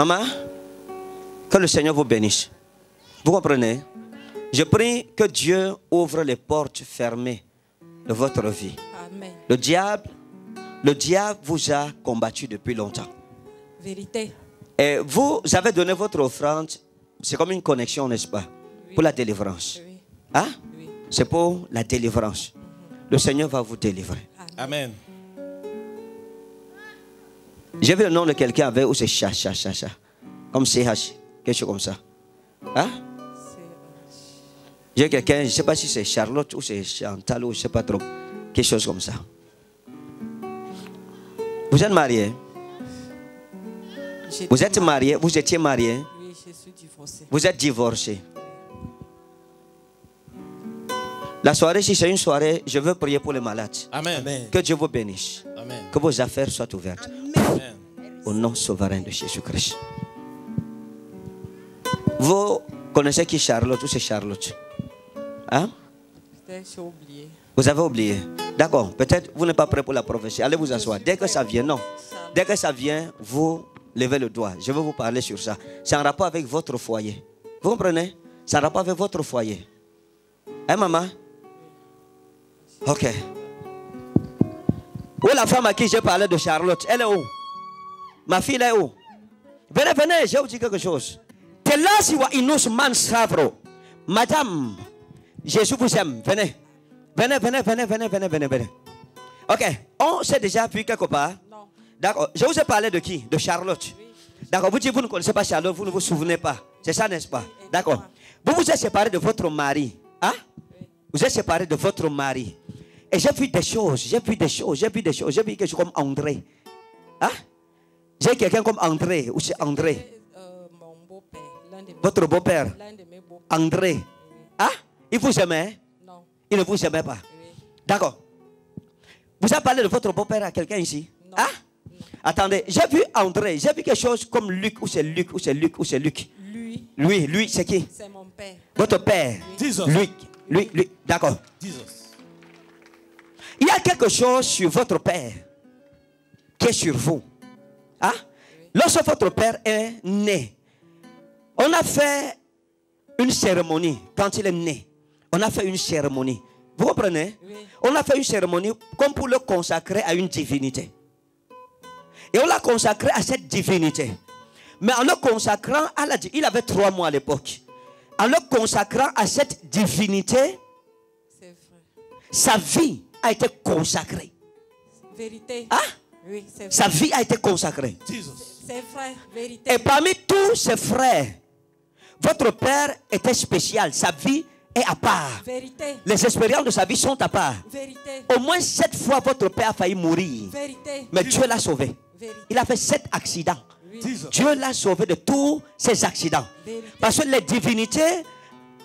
Maman, que le Seigneur vous bénisse. Vous comprenez? Je prie que Dieu ouvre les portes fermées de votre vie. Amen. Le diable, le diable vous a combattu depuis longtemps. Vérité. Et vous avez donné votre offrande, c'est comme une connexion, n'est-ce pas? Pour la délivrance. Oui. Hein? Oui. C'est pour la délivrance. Le Seigneur va vous délivrer. Amen. J'ai vu le nom de quelqu'un avec où c'est chat, chat, chat, chat. Comme CH, quelque chose comme ça. Hein? J'ai quelqu'un, je ne sais pas si c'est Charlotte ou c'est Chantal ou je ne sais pas trop. Quelque chose comme ça. Vous êtes marié Vous êtes marié Vous étiez marié Oui, je suis divorcée. Vous êtes divorcé La soirée, si c'est une soirée, je veux prier pour les malades. Amen. Que Dieu vous bénisse. Amen. Que vos affaires soient ouvertes. Amen. Au nom souverain de Jésus-Christ. Vous connaissez qui Charlotte? Ou c'est Charlotte? Hein? Vous avez oublié. D'accord. Peut-être vous n'êtes pas prêt pour la prophétie. Allez vous asseoir. Dès que ça vient, non. Dès que ça vient, vous levez le doigt. Je vais vous parler sur ça. C'est en rapport avec votre foyer. Vous comprenez? C'est en rapport avec votre foyer. Hein, maman? Ok. Où est la femme à qui j'ai parlé de Charlotte? Elle est où? Ma fille est où? Venez, venez, je vais vous dire quelque chose. Telasi wa inus man savro. Madame, Jésus vous aime. Venez. Venez, venez, venez, venez, venez, venez, venez. Ok, on s'est déjà vu quelque part. Non. D'accord, je vous ai parlé de qui? De Charlotte. D'accord, vous dites vous ne connaissez pas Charlotte, vous ne vous souvenez pas. C'est ça, n'est-ce pas? D'accord. Vous vous êtes séparé de votre mari. Hein? Vous êtes séparé de votre mari. Et j'ai vu des choses, j'ai vu des choses, j'ai vu des choses. J'ai vu quelque chose comme André. Hein? J'ai quelqu'un comme André, ou c'est André, Euh, mon beau-père, l'un de mes, votre beau-père. l'un de mes beaux André. Hein Il vous aimait Non. Il ne vous aimait pas. Oui. D'accord. Vous avez parlé de votre beau-père à quelqu'un ici? Non. Hein Attendez, j'ai vu André, j'ai vu quelque chose comme Luc, ou c'est Luc, ou c'est Luc, ou c'est Luc? Lui, Lui, lui, c'est qui? C'est mon père. Votre père. Jesus. Luc, lui, lui. D'accord. Jesus. Il y a quelque chose sur votre père qui est sur vous. Hein? Lorsque votre père est né, on a fait une cérémonie quand il est né. On a fait une cérémonie. Vous comprenez? Oui. On a fait une cérémonie comme pour le consacrer à une divinité. Et on l'a consacré à cette divinité. Mais en le consacrant à la di- il avait trois mois à l'époque. En le consacrant à cette divinité, sa vie a été consacrée. Vérité. Hein? Oui, c'est vrai. Sa vie a été consacrée. Vrai. Vérité. Et parmi tous ses frères, votre père était spécial. Sa vie est à part. Vérité. Les expériences de sa vie sont à part. Vérité. Au moins sept fois, votre père a failli mourir. Vérité. Mais Dieu l'a sauvé. Vérité. Il a fait sept accidents. Oui. Dieu l'a sauvé de tous ces accidents. Vérité. Parce que les divinités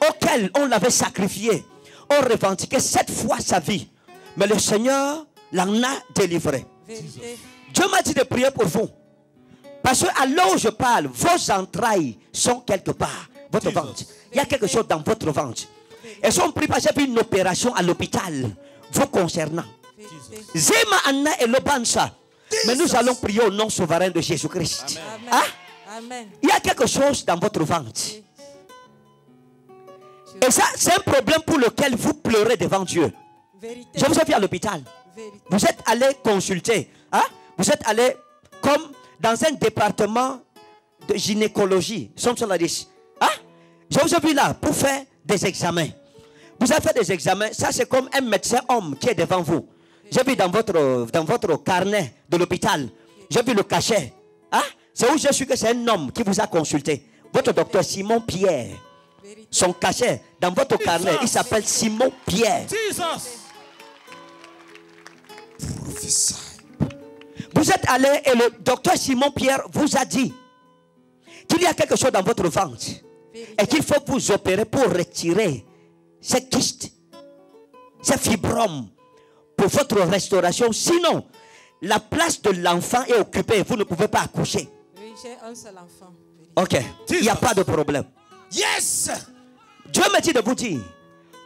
auxquelles on l'avait sacrifié ont revendiqué sept fois sa vie. Mais le Seigneur l'en a délivré. Vérité. Dieu m'a dit de prier pour vous. Parce que à l'heure où je parle, vos entrailles sont quelque part. Votre Jesus. ventre. Il y a quelque chose dans votre ventre. Et si on prie j'ai une opération à l'hôpital vous concernant. Zema Anna et Lobansa. Mais nous allons prier au nom souverain de Jésus-Christ. Amen. Hein? Amen. Il y a quelque chose dans votre ventre. Et ça, c'est un problème pour lequel vous pleurez devant Dieu. Vérité. Je vous ai vu à l'hôpital. Vous êtes allé consulter. Hein? Vous êtes allé comme dans un département de gynécologie. Some sort like this. Hein? Je vous ai vu là pour faire des examens. Vous avez fait des examens. Ça, c'est comme un médecin homme qui est devant vous. J'ai vu dans votre, dans votre carnet de l'hôpital. J'ai vu le cachet. Hein? C'est où je suis que c'est un homme qui vous a consulté. Votre docteur Simon Pierre. Son cachet dans votre carnet, il s'appelle Simon Pierre. Jesus. Vous êtes allé et le docteur Simon Pierre vous a dit qu'il y a quelque chose dans votre ventre et qu'il faut vous opérer pour retirer ces kystes, ces fibromes pour votre restauration. Sinon, la place de l'enfant est occupée. Vous ne pouvez pas accoucher. Oui, j'ai un seul enfant. Ok, il n'y a pas de problème. Yes. Dieu me dit de vous dire,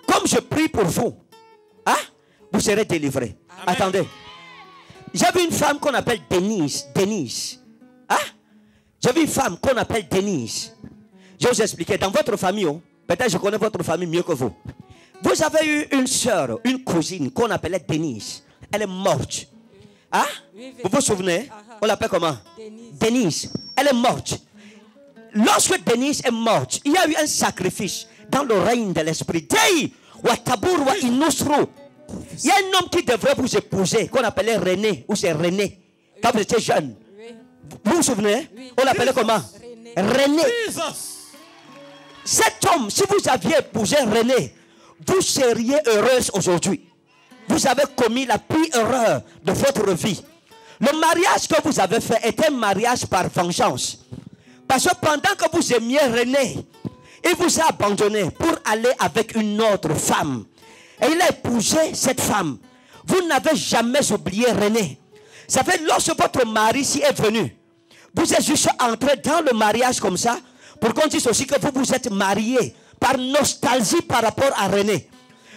comme je prie pour vous, hein, vous serez délivrés. Attendez. J'ai vu une femme qu'on appelle Denise. Denise. Hein? J'ai vu une femme qu'on appelle Denise. Je vais vous expliquer. Dans votre famille, oh, peut-être je connais votre famille mieux que vous. Vous avez eu une soeur, une cousine qu'on appelait Denise. Elle est morte. Hein? Oui, Vous vous souvenez? Ah, ah. On l'appelle comment? Denise. Denise. Elle est morte. Lorsque Denise est morte, il y a eu un sacrifice dans le règne de l'esprit. Dei, wa tabur, wa inusru. Il y a un homme qui devrait vous épouser, qu'on appelait René, ou c'est René, quand vous étiez jeune. Vous vous souvenez Oui. On l'appelait comment? René. René. Jesus. Cet homme, si vous aviez épousé René, vous seriez heureuse aujourd'hui. Vous avez commis la pire erreur de votre vie. Le mariage que vous avez fait était un mariage par vengeance. Parce que pendant que vous aimiez René, il vous a abandonné pour aller avec une autre femme. Et il a épousé cette femme. Vous n'avez jamais oublié René. Ça fait lorsque votre mari s'y est venu, vous êtes juste entré dans le mariage comme ça pour qu'on dise aussi que vous vous êtes marié par nostalgie par rapport à René.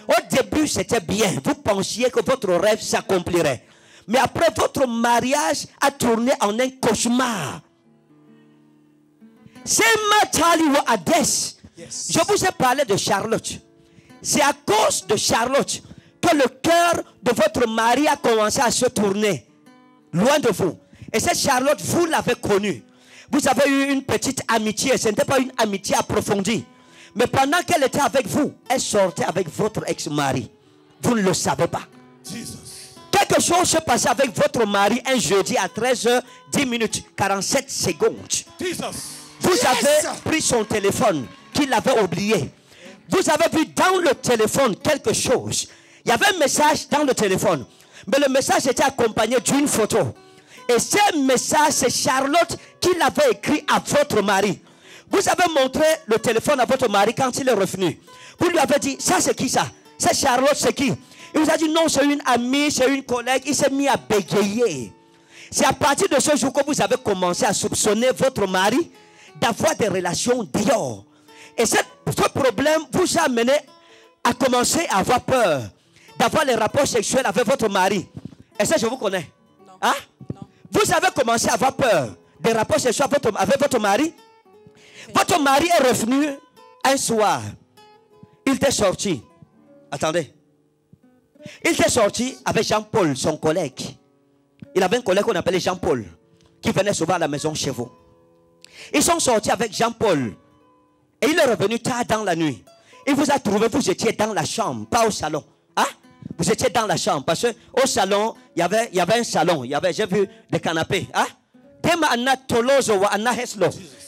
Au début, c'était bien. Vous pensiez que votre rêve s'accomplirait. Mais après, votre mariage a tourné en un cauchemar. C'est Hades. Je vous ai parlé de Charlotte. C'est à cause de Charlotte que le cœur de votre mari a commencé à se tourner loin de vous. Et cette Charlotte, vous l'avez connue. Vous avez eu une petite amitié. Ce n'était pas une amitié approfondie. Mais pendant qu'elle était avec vous, elle sortait avec votre ex-mari. Vous ne le savez pas. Jesus. Quelque chose se passait avec votre mari un jeudi à 13h10 minutes 47 secondes. Jesus. Vous Yes. avez pris son téléphone qu'il avait oublié. Vous avez vu dans le téléphone quelque chose. Il y avait un message dans le téléphone. Mais le message était accompagné d'une photo. Et ce message, c'est Charlotte qui l'avait écrit à votre mari. Vous avez montré le téléphone à votre mari quand il est revenu. Vous lui avez dit, ça c'est qui ça? C'est Charlotte, c'est qui? Il vous a dit, non, c'est une amie, c'est une collègue. Il s'est mis à bégayer. C'est à partir de ce jour que vous avez commencé à soupçonner votre mari d'avoir des relations dehors. Et cette- ce problème vous a amené à commencer à avoir peur d'avoir les rapports sexuels avec votre mari. Et ça, je vous connais? Non. Hein? Non. Vous avez commencé à avoir peur des rapports sexuels avec votre, avec votre mari? Votre mari est revenu un soir. Il t'est sorti. Attendez. Il t'est sorti avec Jean-Paul, son collègue. Il avait un collègue qu'on appelait Jean-Paul, qui venait souvent à la maison chez vous. Ils sont sortis avec Jean-Paul. Et il est revenu tard dans la nuit. Il vous a trouvé, vous étiez dans la chambre, pas au salon. Hein? Vous étiez dans la chambre. Parce qu'au salon, il y avait, il y avait un salon. Il y avait, j'ai vu des canapés. Hein?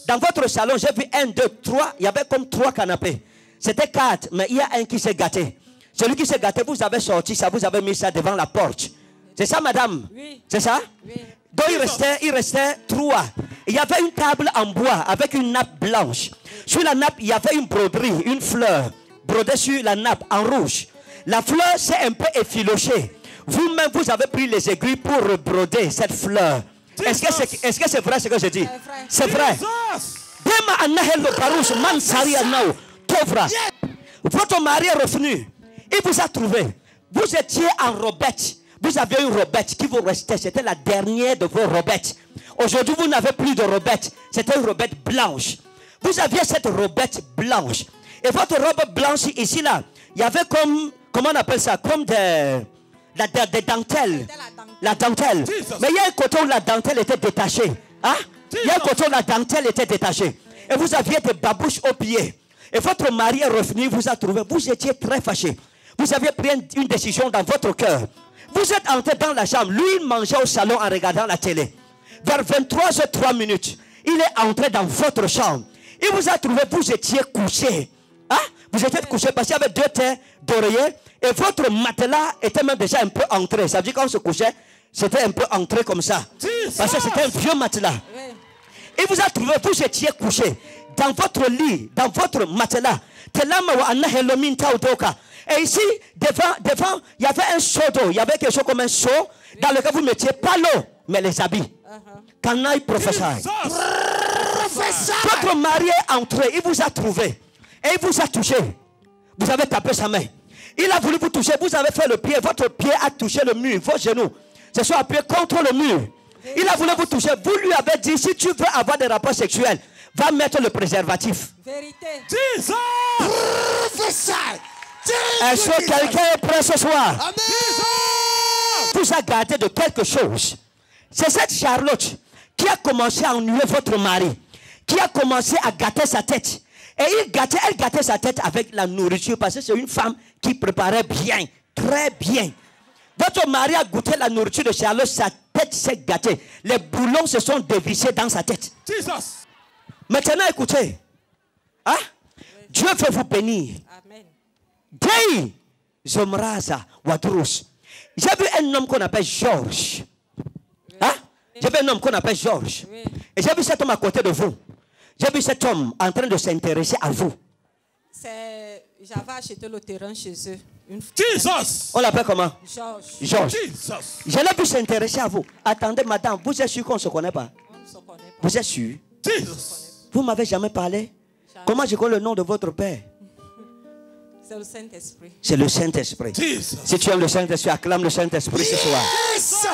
Dans votre salon, j'ai vu un, deux, trois. Il y avait comme trois canapés. C'était quatre, mais il y a un qui s'est gâté. Celui qui s'est gâté, vous avez sorti ça, vous avez mis ça devant la porte. C'est ça, madame? Oui. C'est ça? Oui. donc il restait, il restait trois. Il y avait une table en bois avec une nappe blanche. Sur la nappe, il y avait une broderie, une fleur brodée sur la nappe en rouge. La fleur s'est un peu effilochée. Vous-même, vous avez pris les aiguilles pour rebroder cette fleur. Est-ce que c'est est -ce c'est vrai ce que je dis C'est vrai. Pauvre. Votre mari est revenu. Il vous a trouvé. Vous étiez en robette. Vous aviez une robette qui vous restait. C'était la dernière de vos robettes. Aujourd'hui, vous n'avez plus de robette. C'était une robette blanche. Vous aviez cette robette blanche. Et votre robe blanche ici, là, il y avait comme, comment on appelle ça? Comme des, la- des- des dentelles. La dentelle. Jesus. Mais il y a un côté où la dentelle était détachée. Hein? Il y a un côté où la dentelle était détachée. Et vous aviez des babouches aux pieds. Et votre mari est revenu, vous a trouvé. Vous étiez très fâché. Vous aviez pris une- une décision dans votre cœur. Vous êtes entré dans la chambre. Lui, il mangeait au salon en regardant la télé. Vers 23h03 minutes, il est entré dans votre chambre. Il vous a trouvé, vous étiez couché. Hein? Vous étiez couché parce qu'il y avait deux têtes d'oreiller et votre matelas était même déjà un peu entré. Ça veut dire quand on se couchait, c'était un peu entré comme ça. Parce que c'était un vieux matelas. Il vous a trouvé, vous étiez couché dans votre lit, dans votre matelas. Et ici, devant, devant, il y avait un seau d'eau. Il y avait quelque chose comme un seau dans lequel vous mettiez pas l'eau, mais les habits. Uh-huh. Canaille professeur. Jesus. Votre mari est entré, il vous a trouvé. Et il vous a touché. Vous avez tapé sa main. Il a voulu vous toucher, vous avez fait le pied. Votre pied a touché le mur, vos genoux se sont appuyés contre le mur. Il a voulu vous toucher. Vous lui avez dit, si tu veux avoir des rapports sexuels, va mettre le préservatif. Vérité. Jesus. Est-ce que quelqu'un est prêt ce soir? Amen. Vous a gardé de quelque chose. C'est cette Charlotte qui a commencé à ennuyer votre mari, qui a commencé à gâter sa tête. Et il gâtait, elle gâtait sa tête avec la nourriture parce que c'est une femme qui préparait bien, très bien. Votre mari a goûté la nourriture de Charlotte, sa tête s'est gâtée. Les boulons se sont dévissés dans sa tête. Jesus. Maintenant, écoutez. Hein? Dieu veut vous bénir. Amen. Dei Zomraza Wadrous. J'ai vu un homme qu'on appelle Georges. Hein? J'ai vu un homme qu'on appelle Georges. Et j'ai vu cet homme à côté de vous. J'ai vu cet homme en train de s'intéresser à vous. C'est. J'avais acheté le terrain chez eux. Une. Jesus. On l'appelle comment? Georges. Georges. Jesus. Je l'ai vu s'intéresser à vous. Attendez, madame, vous êtes sûr qu'on ne se connaît pas? On ne se connaît pas. Vous êtes sûr? Jesus. Vous m'avez jamais parlé? Jamais. Comment je connais le nom de votre père? C'est le Saint-Esprit. C'est le Saint-Esprit. Jesus. Si tu aimes le Saint-Esprit, acclame le Saint-Esprit ce soir. Yes.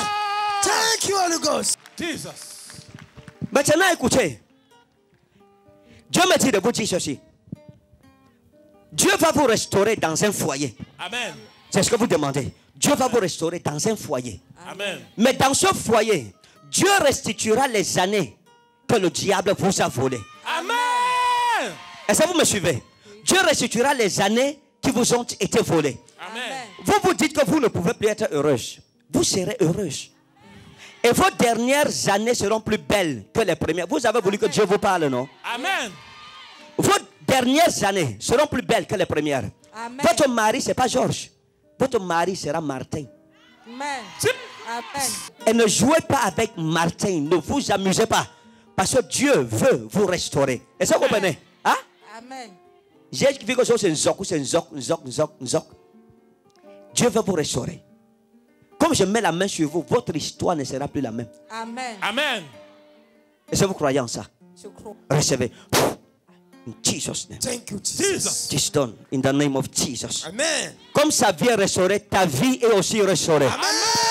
Thank you, Holy Ghost. Jesus. Maintenant, écoutez. Dieu me dit de vous dire ceci. Dieu va vous restaurer dans un foyer. Amen. C'est ce que vous demandez. Dieu va vous restaurer dans un foyer. Amen. Mais dans ce foyer, Dieu restituera les années que le diable vous a volées. Amen. Est-ce que vous me suivez? Dieu restituera les années qui vous ont été volées. Amen. Vous vous dites que vous ne pouvez plus être heureuse. Vous serez heureuse. Et vos dernières années seront plus belles que les premières. Vous avez voulu que Dieu vous parle, non? Amen. Vos dernières années seront plus belles que les premières. Amen. Votre mari, ce n'est pas Georges. Votre mari sera Martin. Amen. Amen. Et ne jouez pas avec Martin. Ne vous amusez pas. Parce que Dieu veut vous restaurer. Est-ce que vous comprenez? Hein? Amen. J'ai vu quelque chose, c'est un zoc, c'est un zoc, un zoc, un zoc, un zoc. Dieu veut vous restaurer. Comme je mets la main sur vous, votre histoire ne sera plus la même. Amen. Amen. Est-ce que vous croyez en ça Je crois. Recevez. In Jesus' name. Thank you, Jesus. Jesus. It is done in the name of Jesus. Amen. Comme sa vie est restaurée, ta vie est aussi restaurée. Amen.